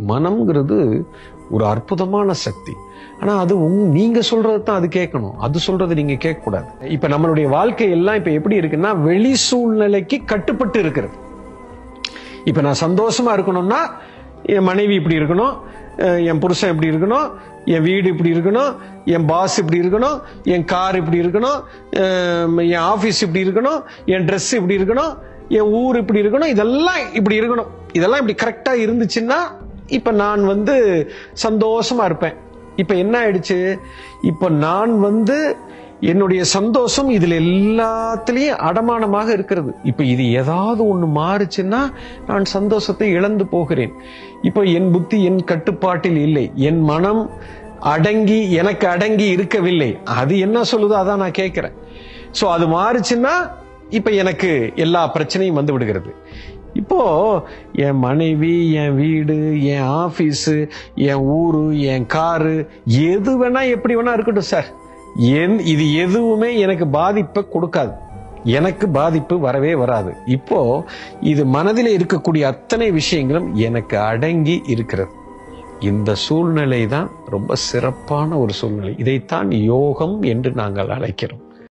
மனம்ங்கிறது ஒரு அற்புதமான சக்தி. ஆனா அது உங் நீங்க சொல்றது தான் அது கேட்கணும். அது சொல்றது நீங்க கேட்க கூடாது இப்ப நம்மளுடைய வாழ்க்கை எல்லாம் இப்ப எப்படி இருக்குன்னா வெளி சூழ்நிலைக்கு கட்டுப்பட்டு இருக்கிறது. இப்ப நான் சந்தோஷமா இருக்கணும்னா என் மனைவி இப்படி இருக்கணும் என் புருஷன் இப்படி இருக்கணும் என் வீடு இப்படி இருக்கணும் என் பாஸ் இப்படி இருக்கணும் என் கார் இப்படி இருக்கணும் என் ஆஃபீஸ் இப்படி இருக்கணும் என் ட்ரெஸ் இப்படி இருக்கணும் என் ஊர் இப்படி இருக்கணும் இதெல்லாம் இப்படி இருக்கணும். இதெல்லாம் இப்படி கரெக்டா இருந்துச்சுன்னா இப்போ நான் வந்து சந்தோஷமா இருப்பேன். இப்போ என்ன ஆயிடுச்சு? இப்போ நான் வந்து என்னுடைய சந்தோஷம் இதுல எல்லாத்துலயும் அடமானமாக இருக்கிறது. இப்ப இது ஏதாவது ஒண்ணு மாறுச்சுன்னா நான் சந்தோஷத்தை இழந்து போகிறேன். இப்ப என் புத்தி என் கட்டுப்பாட்டில் இல்லை. என் மனம் அடங்கி எனக்கு அடங்கி இருக்கவில்லை. அது என்ன சொல்லுதோ அதான் நான் கேட்கிறேன். சோ அது மாறுச்சுன்னா இப்ப எனக்கு எல்லா பிரச்சனையும் வந்து விடுகிறது. இப்போ என் மனைவி என் வீடு என் ஆஃபீஸு என் ஊரு என் காரு எது வேணா எப்படி வேணா இருக்கட்டும் சார். என் இது எதுவுமே எனக்கு பாதிப்பை கொடுக்காது. எனக்கு பாதிப்பு வரவே வராது. இப்போ இது மனதில் இருக்கக்கூடிய அத்தனை விஷயங்களும் எனக்கு அடங்கி இருக்கிறது. இந்த சூழ்நிலை தான் ரொம்ப சிறப்பான ஒரு சூழ்நிலை. இதைத்தான் யோகம் என்று நாங்கள் அழைக்கிறோம்.